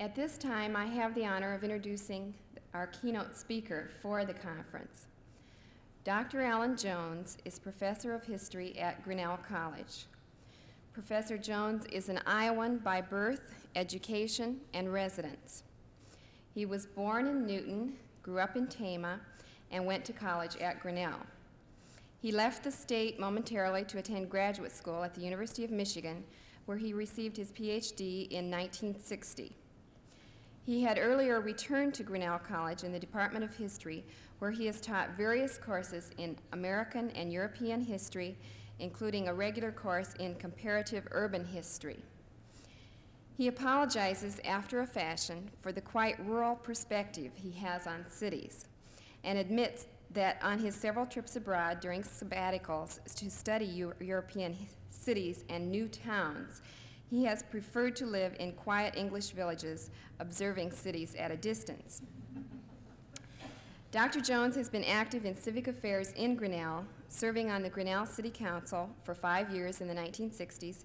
At this time, I have the honor of introducing our keynote speaker for the conference. Dr. Alan Jones is professor of history at Grinnell College. Professor Jones is an Iowan by birth, education, and residence. He was born in Newton, grew up in Tama, and went to college at Grinnell. He left the state momentarily to attend graduate school at the University of Michigan, where he received his PhD in 1960. He had earlier returned to Grinnell College in the Department of History, where he has taught various courses in American and European history, including a regular course in comparative urban history. He apologizes after a fashion for the quite rural perspective he has on cities and admits that on his several trips abroad during sabbaticals to study European cities and new towns, he has preferred to live in quiet English villages, observing cities at a distance. Dr. Jones has been active in civic affairs in Grinnell, serving on the Grinnell City Council for five years in the 1960s,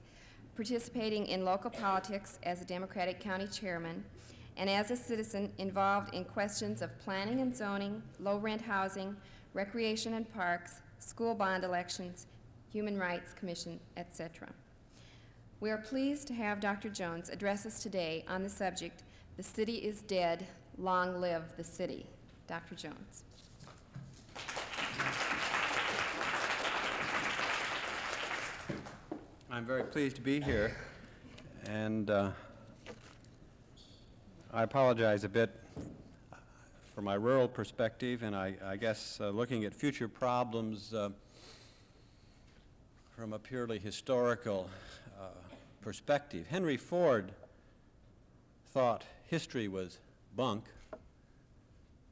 participating in local politics as a Democratic county chairman, and as a citizen involved in questions of planning and zoning, low rent housing, recreation and parks, school bond elections, human rights commission, etc. We are pleased to have Dr. Jones address us today on the subject, The City is Dead, Long Live the City. Dr. Jones. I'm very pleased to be here, and uh, I apologize a bit for my rural perspective, and I, I guess uh, looking at future problems uh, from a purely historical uh, perspective. Henry Ford thought history was bunk,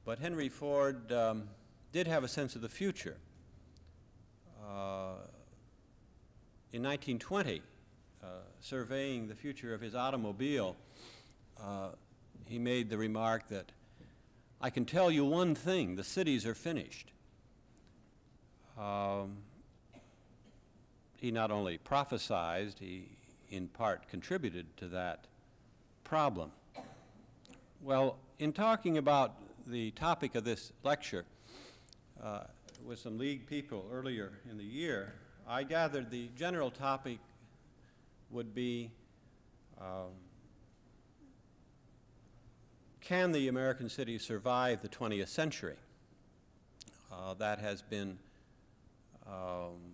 but Henry Ford um, did have a sense of the future. Uh, in 1920, uh, surveying the future of his automobile, uh, he made the remark that, I can tell you one thing, the cities are finished. Um, he not only prophesied, he, in part contributed to that problem. Well, in talking about the topic of this lecture uh, with some league people earlier in the year, I gathered the general topic would be um, can the American city survive the 20th century? Uh, that has been um,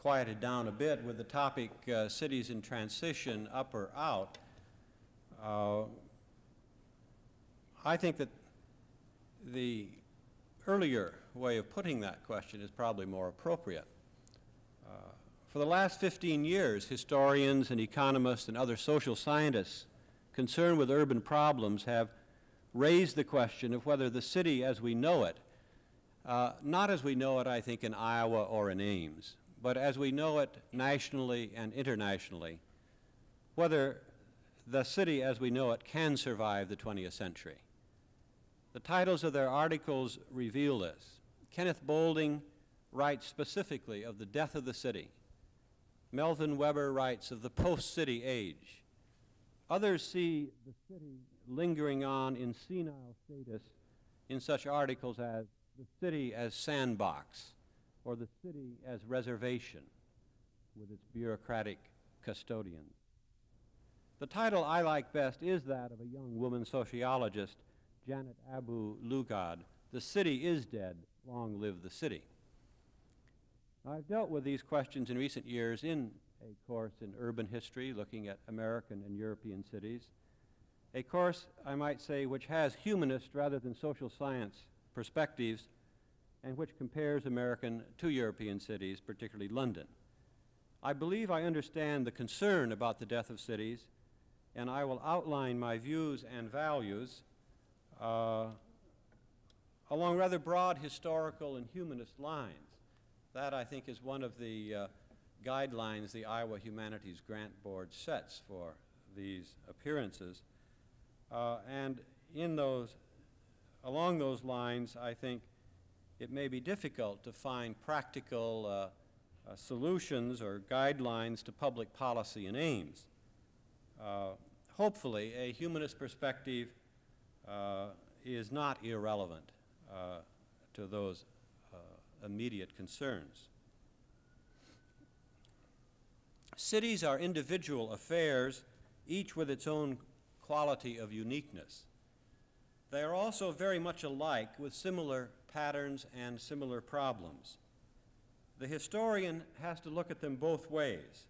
quieted down a bit with the topic uh, cities in transition, up or out, uh, I think that the earlier way of putting that question is probably more appropriate. Uh, for the last 15 years, historians and economists and other social scientists concerned with urban problems have raised the question of whether the city as we know it, uh, not as we know it, I think, in Iowa or in Ames, but as we know it nationally and internationally, whether the city as we know it can survive the 20th century. The titles of their articles reveal this. Kenneth Boulding writes specifically of the death of the city. Melvin Webber writes of the post-city age. Others see the city lingering on in senile status in such articles as the city as sandbox, or the city as reservation with its bureaucratic custodians. The title I like best is that of a young woman sociologist, Janet Abu Lughod, The City is Dead, Long Live the City. I've dealt with these questions in recent years in a course in urban history looking at American and European cities, a course, I might say, which has humanist rather than social science perspectives and which compares American to European cities, particularly London. I believe I understand the concern about the death of cities, and I will outline my views and values uh, along rather broad historical and humanist lines. That, I think, is one of the uh, guidelines the Iowa Humanities Grant Board sets for these appearances. Uh, and in those, along those lines, I think it may be difficult to find practical uh, uh, solutions or guidelines to public policy and aims. Uh, hopefully, a humanist perspective uh, is not irrelevant uh, to those immediate concerns. Cities are individual affairs, each with its own quality of uniqueness. They are also very much alike with similar patterns and similar problems. The historian has to look at them both ways,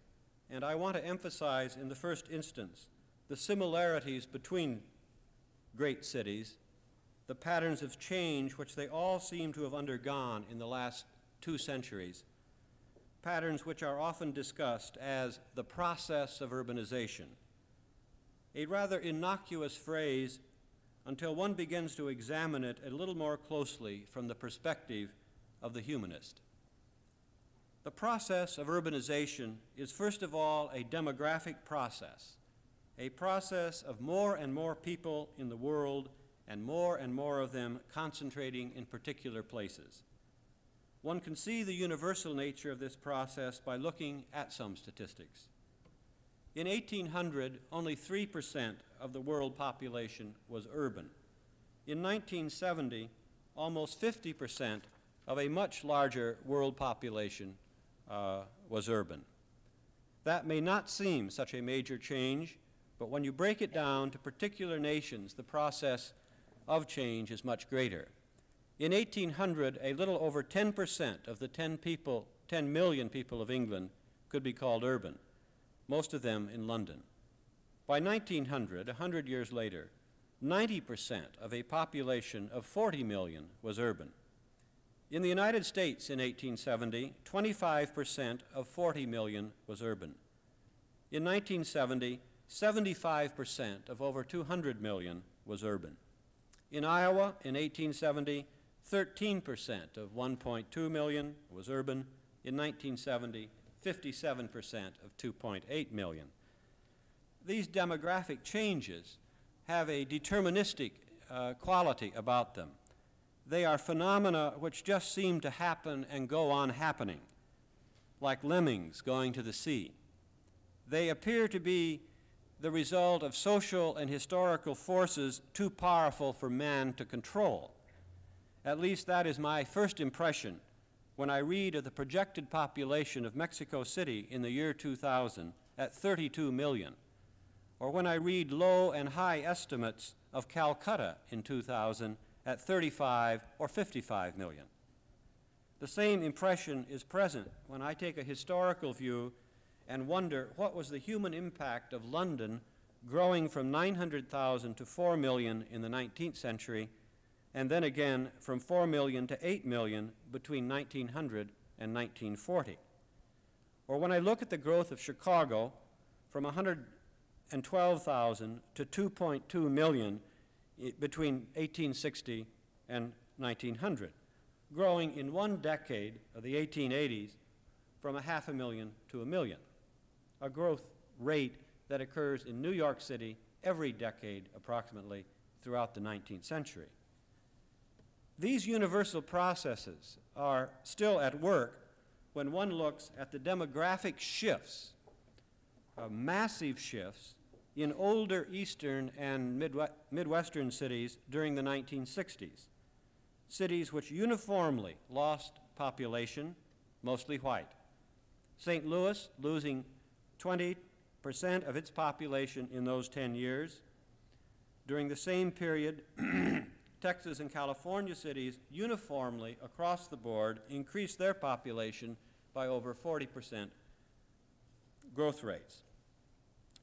and I want to emphasize in the first instance the similarities between great cities, the patterns of change which they all seem to have undergone in the last two centuries, patterns which are often discussed as the process of urbanization. A rather innocuous phrase until one begins to examine it a little more closely from the perspective of the humanist. The process of urbanization is first of all a demographic process, a process of more and more people in the world and more and more of them concentrating in particular places. One can see the universal nature of this process by looking at some statistics. In 1800, only 3% of the world population was urban. In 1970, almost 50% of a much larger world population uh, was urban. That may not seem such a major change, but when you break it down to particular nations, the process of change is much greater. In 1800, a little over 10% of the 10, people, 10 million people of England could be called urban most of them in London. By 1900, a 100 years later, 90% of a population of 40 million was urban. In the United States in 1870, 25% of 40 million was urban. In 1970, 75% of over 200 million was urban. In Iowa in 1870, 13% of 1.2 million was urban. In 1970, 57% of 2.8 million. These demographic changes have a deterministic uh, quality about them. They are phenomena which just seem to happen and go on happening, like lemmings going to the sea. They appear to be the result of social and historical forces too powerful for man to control. At least that is my first impression when I read of the projected population of Mexico City in the year 2000 at 32 million, or when I read low and high estimates of Calcutta in 2000 at 35 or 55 million. The same impression is present when I take a historical view and wonder what was the human impact of London growing from 900,000 to 4 million in the 19th century and then again from 4 million to 8 million between 1900 and 1940. Or when I look at the growth of Chicago from 112,000 to 2.2 million between 1860 and 1900, growing in one decade of the 1880s from a half a million to a million, a growth rate that occurs in New York City every decade approximately throughout the 19th century. These universal processes are still at work when one looks at the demographic shifts, uh, massive shifts, in older eastern and Midwe- Midwestern cities during the 1960s. Cities which uniformly lost population, mostly white. St. Louis losing 20% of its population in those 10 years. During the same period, Texas and California cities uniformly across the board increased their population by over 40% growth rates.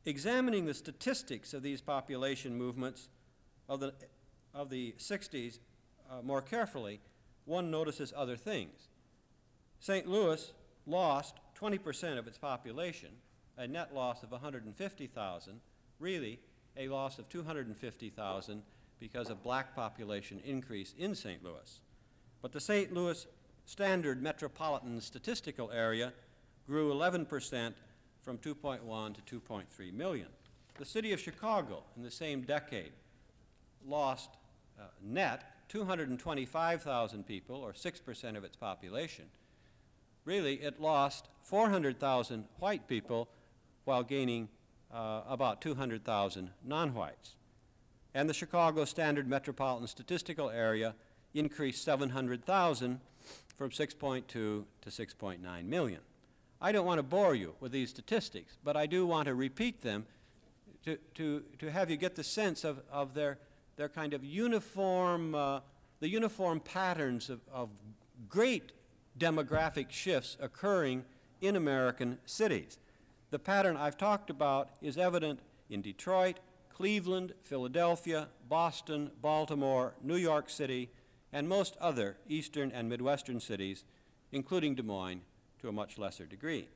Examining the statistics of these population movements of the, of the 60s uh, more carefully, one notices other things. St. Louis lost 20% of its population, a net loss of 150,000, really a loss of 250,000 because of black population increase in St. Louis. But the St. Louis Standard Metropolitan Statistical Area grew 11% from 2.1 to 2.3 million. The city of Chicago in the same decade lost uh, net 225,000 people, or 6% of its population. Really, it lost 400,000 white people while gaining uh, about 200,000 non-whites. And the Chicago Standard Metropolitan Statistical Area increased 700,000 from 6.2 to 6.9 million. I don't want to bore you with these statistics, but I do want to repeat them to, to, to have you get the sense of, of their, their kind of uniform, uh, the uniform patterns of, of great demographic shifts occurring in American cities. The pattern I've talked about is evident in Detroit, Cleveland, Philadelphia, Boston, Baltimore, New York City, and most other eastern and midwestern cities, including Des Moines to a much lesser degree.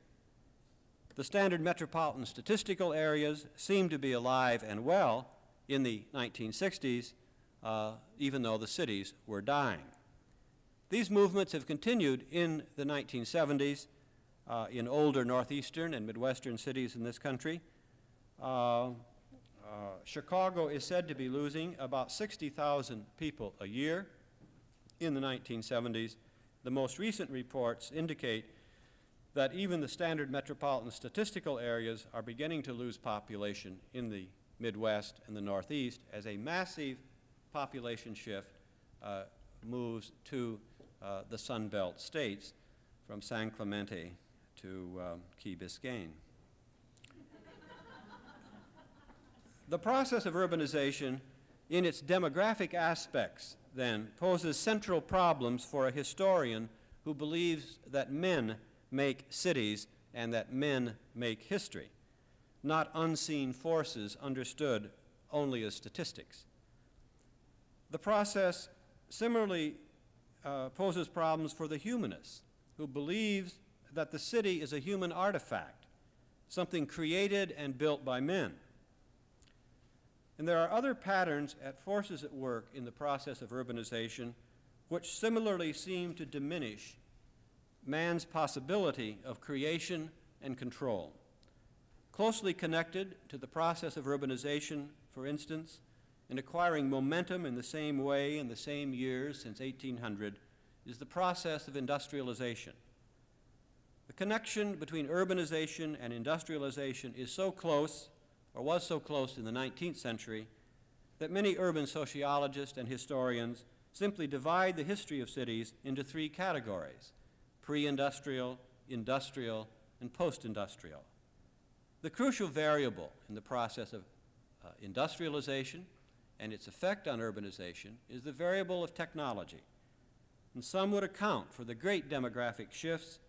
The standard metropolitan statistical areas seemed to be alive and well in the 1960s, uh, even though the cities were dying. These movements have continued in the 1970s uh, in older northeastern and midwestern cities in this country. Uh, Chicago is said to be losing about 60,000 people a year in the 1970s. The most recent reports indicate that even the standard metropolitan statistical areas are beginning to lose population in the Midwest and the Northeast as a massive population shift uh, moves to uh, the Sun Belt states from San Clemente to um, Key Biscayne. The process of urbanization in its demographic aspects then poses central problems for a historian who believes that men make cities and that men make history, not unseen forces understood only as statistics. The process similarly uh, poses problems for the humanist who believes that the city is a human artifact, something created and built by men. And there are other patterns at forces at work in the process of urbanization which similarly seem to diminish man's possibility of creation and control. Closely connected to the process of urbanization, for instance, and acquiring momentum in the same way in the same years since 1800, is the process of industrialization. The connection between urbanization and industrialization is so close, or was so close in the 19th century, that many urban sociologists and historians simply divide the history of cities into three categories pre-industrial, industrial, and post-industrial. The crucial variable in the process of uh, industrialization and its effect on urbanization is the variable of technology. And some would account for the great demographic shifts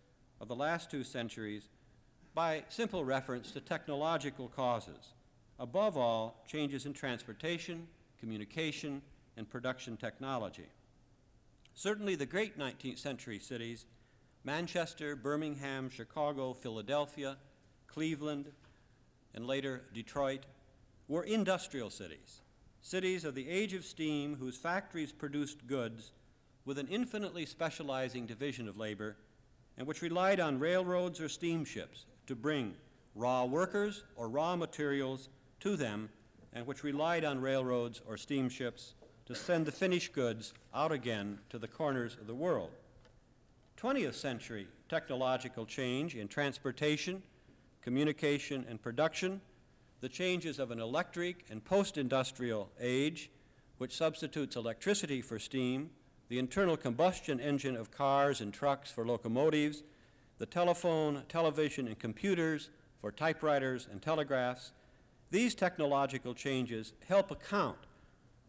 of the last two centuries by simple reference to technological causes. Above all, changes in transportation, communication, and production technology. Certainly the great 19th century cities Manchester, Birmingham, Chicago, Philadelphia, Cleveland, and later Detroit, were industrial cities, cities of the age of steam whose factories produced goods with an infinitely specializing division of labor and which relied on railroads or steamships to bring raw workers or raw materials to them and which relied on railroads or steamships to send the finished goods out again to the corners of the world. 20th century technological change in transportation, communication, and production, the changes of an electric and post-industrial age, which substitutes electricity for steam, the internal combustion engine of cars and trucks for locomotives, the telephone, television, and computers for typewriters and telegraphs, these technological changes help account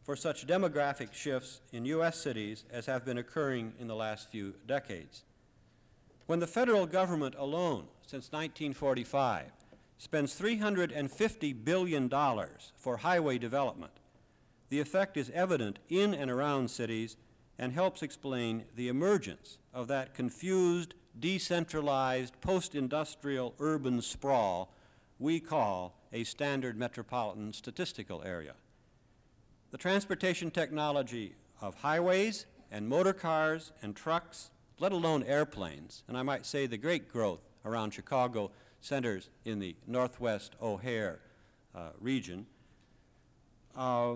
for such demographic shifts in U.S. cities as have been occurring in the last few decades. When the federal government alone, since 1945, spends $350 billion for highway development, the effect is evident in and around cities and helps explain the emergence of that confused, decentralized, post-industrial urban sprawl we call a standard metropolitan statistical area. The transportation technology of highways and motor cars and trucks, let alone airplanes, and I might say the great growth around Chicago centers in the northwest O'Hare uh, region, uh,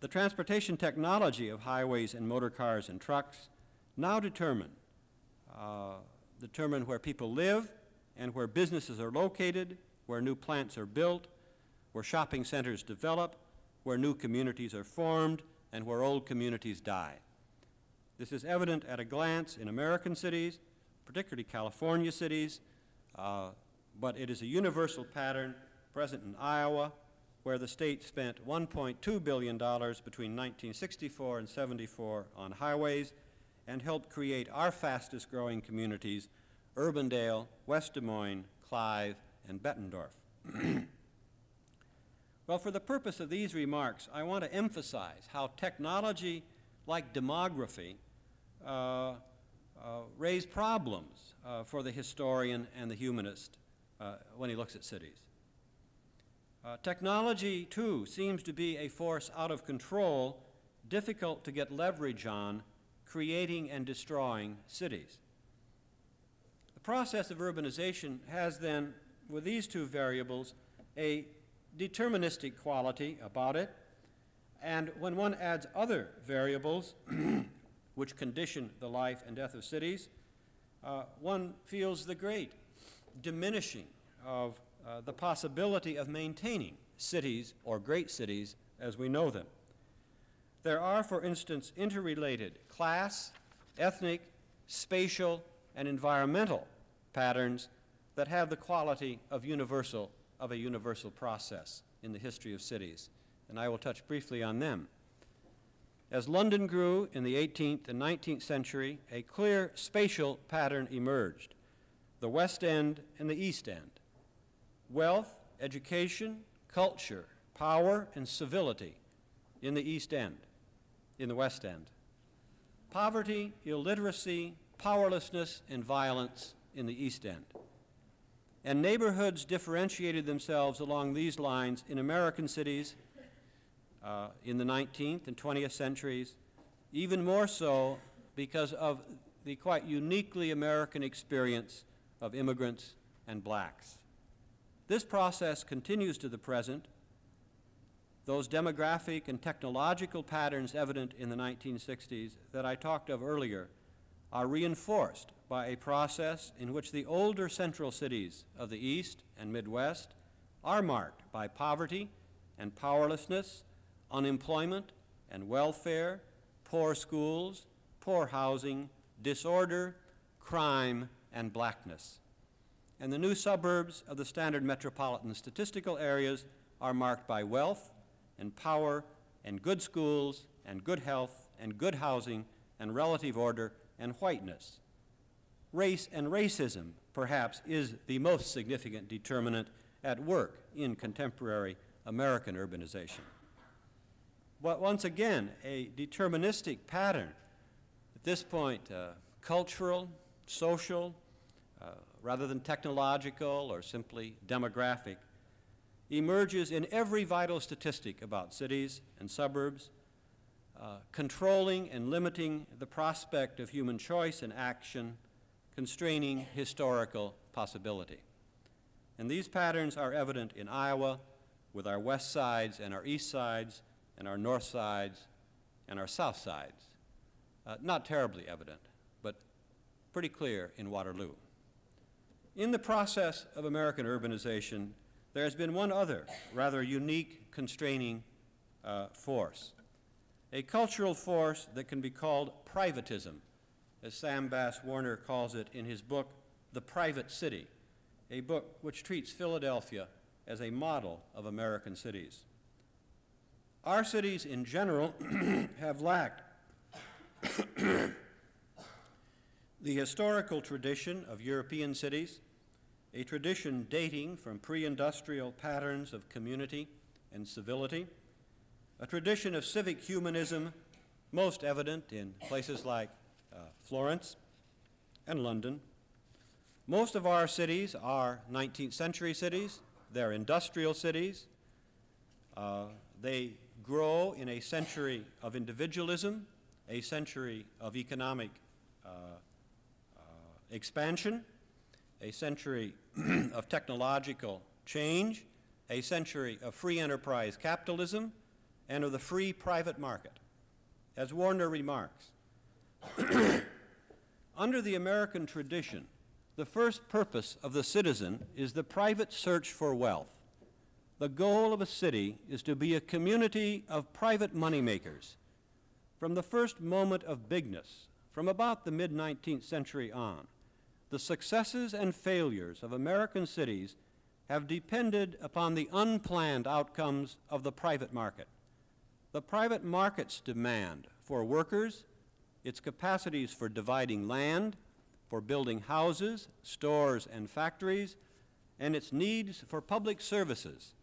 the transportation technology of highways and motor cars and trucks now determine, uh, determine where people live and where businesses are located, where new plants are built, where shopping centers develop, where new communities are formed, and where old communities die. This is evident at a glance in American cities, particularly California cities, uh, but it is a universal pattern present in Iowa, where the state spent $1.2 billion between 1964 and 74 on highways and helped create our fastest growing communities, Urbandale, West Des Moines, Clive, and Bettendorf. well, for the purpose of these remarks, I want to emphasize how technology like demography uh, uh, raise problems uh, for the historian and the humanist uh, when he looks at cities. Uh, technology, too, seems to be a force out of control, difficult to get leverage on, creating and destroying cities. The process of urbanization has then, with these two variables, a deterministic quality about it, and when one adds other variables which condition the life and death of cities, uh, one feels the great diminishing of uh, the possibility of maintaining cities or great cities as we know them. There are, for instance, interrelated class, ethnic, spatial, and environmental patterns that have the quality of universal of a universal process in the history of cities, and I will touch briefly on them. As London grew in the 18th and 19th century, a clear spatial pattern emerged the West End and the East End. Wealth, education, culture, power, and civility in the East End, in the West End. Poverty, illiteracy, powerlessness, and violence in the East End. And neighborhoods differentiated themselves along these lines in American cities uh, in the 19th and 20th centuries, even more so because of the quite uniquely American experience of immigrants and blacks. This process continues to the present. Those demographic and technological patterns evident in the 1960s that I talked of earlier are reinforced by a process in which the older central cities of the East and Midwest are marked by poverty and powerlessness, unemployment and welfare, poor schools, poor housing, disorder, crime, and blackness. And the new suburbs of the standard metropolitan statistical areas are marked by wealth and power and good schools and good health and good housing and relative order and whiteness. Race and racism, perhaps, is the most significant determinant at work in contemporary American urbanization. But once again, a deterministic pattern, at this point, uh, cultural, social, uh, rather than technological or simply demographic, emerges in every vital statistic about cities and suburbs, uh, controlling and limiting the prospect of human choice and action, constraining historical possibility. And these patterns are evident in Iowa with our west sides and our east sides and our north sides and our south sides. Uh, not terribly evident, but pretty clear in Waterloo. In the process of American urbanization, there has been one other rather unique constraining uh, force, a cultural force that can be called privatism, as Sam Bass Warner calls it in his book, The Private City, a book which treats Philadelphia as a model of American cities. Our cities in general have lacked the historical tradition of European cities a tradition dating from pre-industrial patterns of community and civility, a tradition of civic humanism most evident in places like uh, Florence and London. Most of our cities are 19th century cities. They're industrial cities. Uh, they grow in a century of individualism, a century of economic uh, uh expansion, a century of technological change, a century of free enterprise capitalism, and of the free private market. As Warner remarks, under the American tradition, the first purpose of the citizen is the private search for wealth. the goal of a city is to be a community of private moneymakers. From the first moment of bigness, from about the mid 19th century on, the successes and failures of American cities have depended upon the unplanned outcomes of the private market. The private market's demand for workers, its capacities for dividing land, for building houses, stores, and factories, and its needs for public services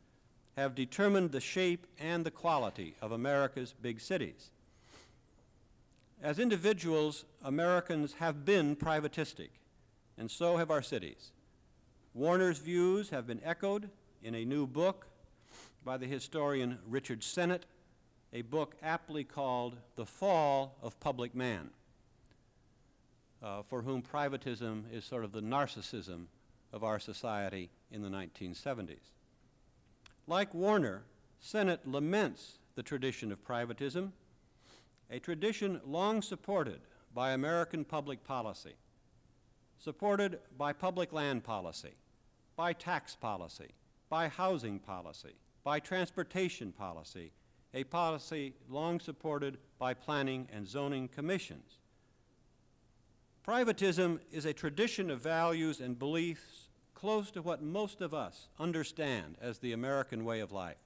have determined the shape and the quality of America's big cities. As individuals, Americans have been privatistic, and so have our cities. Warner's views have been echoed in a new book by the historian Richard Sennett, a book aptly called The Fall of Public Man, uh, for whom privatism is sort of the narcissism of our society in the 1970s. Like Warner, Sennett laments the tradition of privatism, a tradition long supported by American public policy, supported by public land policy, by tax policy, by housing policy, by transportation policy, a policy long supported by planning and zoning commissions. Privatism is a tradition of values and beliefs close to what most of us understand as the American way of life.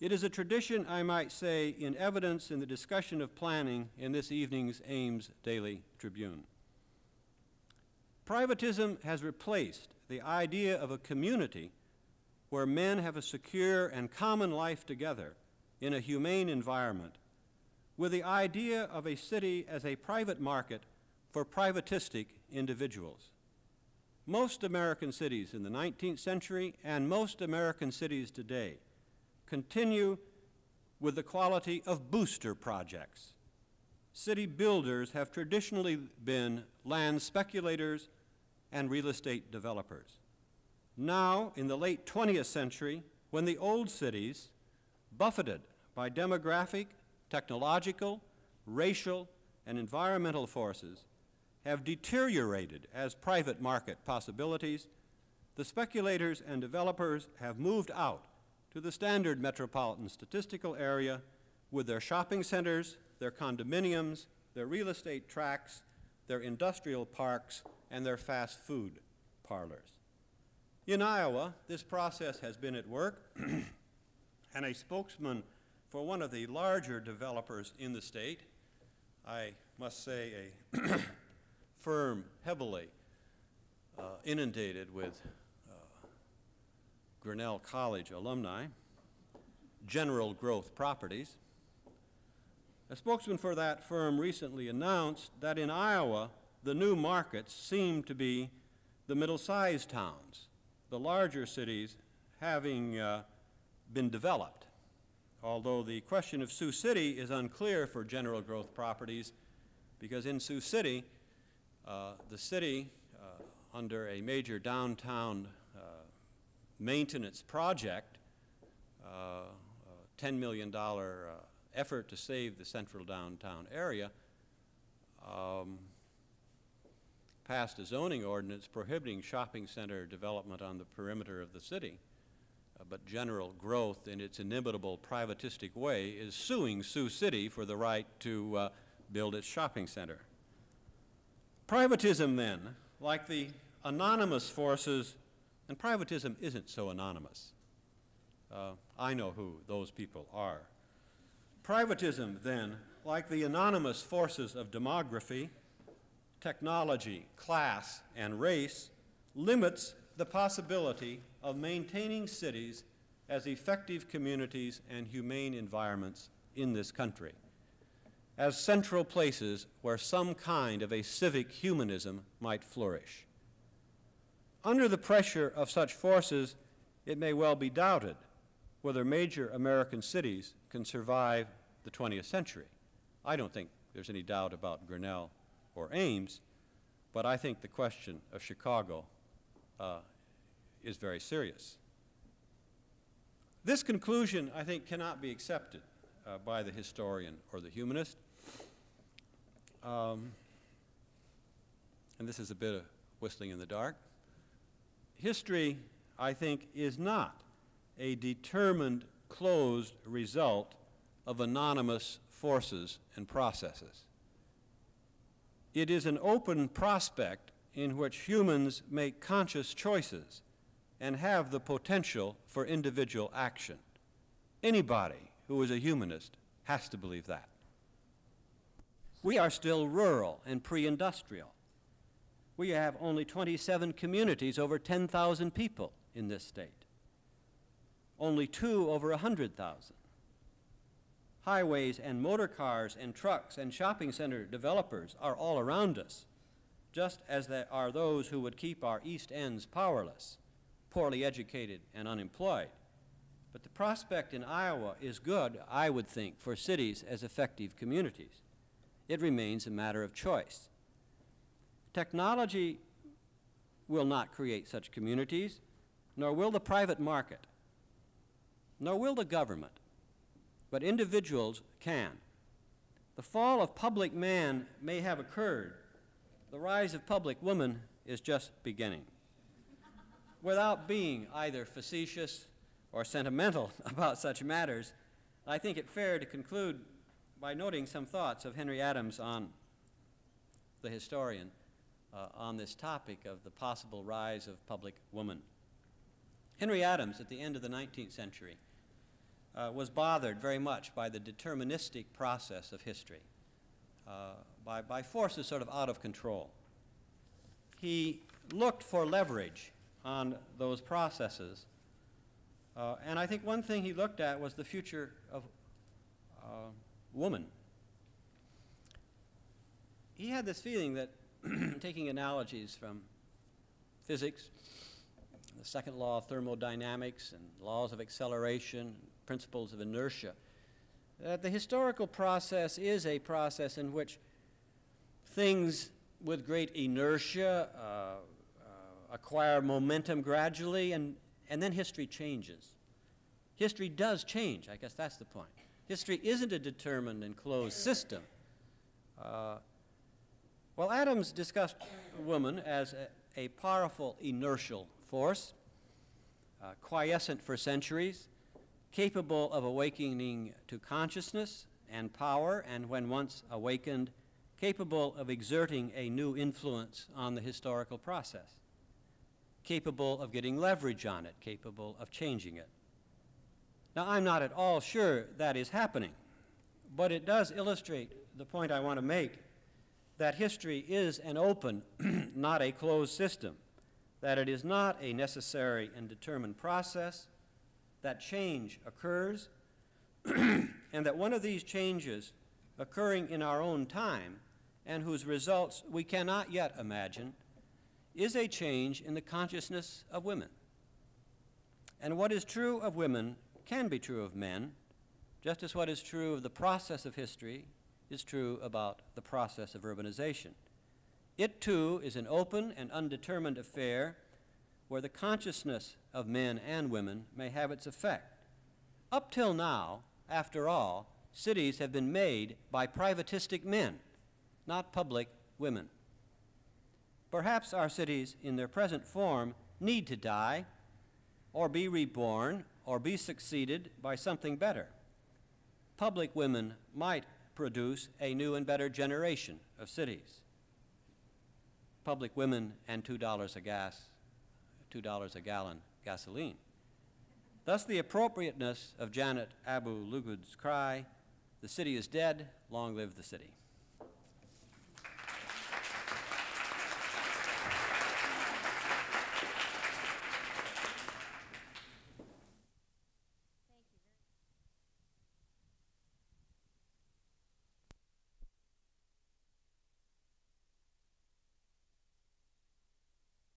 It is a tradition, I might say, in evidence in the discussion of planning in this evening's Ames Daily Tribune. Privatism has replaced the idea of a community where men have a secure and common life together in a humane environment with the idea of a city as a private market for privatistic individuals. Most American cities in the 19th century and most American cities today continue with the quality of booster projects. City builders have traditionally been land speculators and real estate developers. Now, in the late 20th century, when the old cities, buffeted by demographic, technological, racial, and environmental forces, have deteriorated as private market possibilities, the speculators and developers have moved out to the standard metropolitan statistical area with their shopping centers, their condominiums, their real estate tracts, their industrial parks, and their fast food parlors. In Iowa, this process has been at work, and a spokesman for one of the larger developers in the state, I must say a firm heavily uh, inundated with uh, Grinnell College alumni, General Growth Properties. A spokesman for that firm recently announced that in Iowa, the new markets seem to be the middle-sized towns, the larger cities having uh, been developed. Although the question of Sioux City is unclear for General Growth Properties, because in Sioux City, uh, the city, uh, under a major downtown uh, maintenance project, uh, $10 million effort to save the central downtown area, um, passed a zoning ordinance prohibiting shopping center development on the perimeter of the city. Uh, but general growth in its inimitable privatistic way is suing Sioux City for the right to uh, build its shopping center. Privatism, then, like the anonymous forces, and privatism isn't so anonymous. Uh, I know who those people are. Privatism, then, like the anonymous forces of demography, technology, class, and race, limits the possibility of maintaining cities as effective communities and humane environments in this country as central places where some kind of a civic humanism might flourish. Under the pressure of such forces, it may well be doubted whether major American cities can survive the 20th century. I don't think there's any doubt about Grinnell or Ames, but I think the question of Chicago uh, is very serious. This conclusion, I think, cannot be accepted uh, by the historian or the humanist. Um, and this is a bit of whistling in the dark. History, I think, is not a determined, closed result of anonymous forces and processes. It is an open prospect in which humans make conscious choices and have the potential for individual action. Anybody who is a humanist has to believe that. We are still rural and pre industrial. We have only 27 communities over 10,000 people in this state, only two over 100,000. Highways and motor cars and trucks and shopping center developers are all around us, just as there are those who would keep our east ends powerless, poorly educated and unemployed. But the prospect in Iowa is good, I would think, for cities as effective communities. It remains a matter of choice. Technology will not create such communities, nor will the private market, nor will the government, but individuals can. The fall of public man may have occurred. The rise of public woman is just beginning. Without being either facetious or sentimental about such matters, I think it fair to conclude by noting some thoughts of Henry Adams on the historian uh, on this topic of the possible rise of public woman. Henry Adams, at the end of the 19th century, uh, was bothered very much by the deterministic process of history, uh, by, by forces sort of out of control. He looked for leverage on those processes, uh, and I think one thing he looked at was the future of uh, woman. He had this feeling that taking analogies from physics, the second law of thermodynamics, and laws of acceleration, principles of inertia, that the historical process is a process in which things with great inertia uh, uh, acquire momentum gradually, and, and then history changes. History does change, I guess that's the point. History isn't a determined and closed system. Uh, well, Adams discussed woman as a, a powerful inertial force, uh, quiescent for centuries, capable of awakening to consciousness and power, and when once awakened, capable of exerting a new influence on the historical process, capable of getting leverage on it, capable of changing it. Now, I'm not at all sure that is happening, but it does illustrate the point I want to make that history is an open, not a closed system, that it is not a necessary and determined process, that change occurs, and that one of these changes occurring in our own time and whose results we cannot yet imagine is a change in the consciousness of women. And what is true of women can be true of men, just as what is true of the process of history is true about the process of urbanization. It too is an open and undetermined affair where the consciousness of men and women may have its effect. Up till now, after all, cities have been made by privatistic men, not public women. Perhaps our cities, in their present form, need to die, or be reborn, or be succeeded by something better. Public women might produce a new and better generation of cities. Public women and $2 a gas, $2 a gallon gasoline. Thus, the appropriateness of Janet Abu Lughod's cry, the city is dead, long live the city.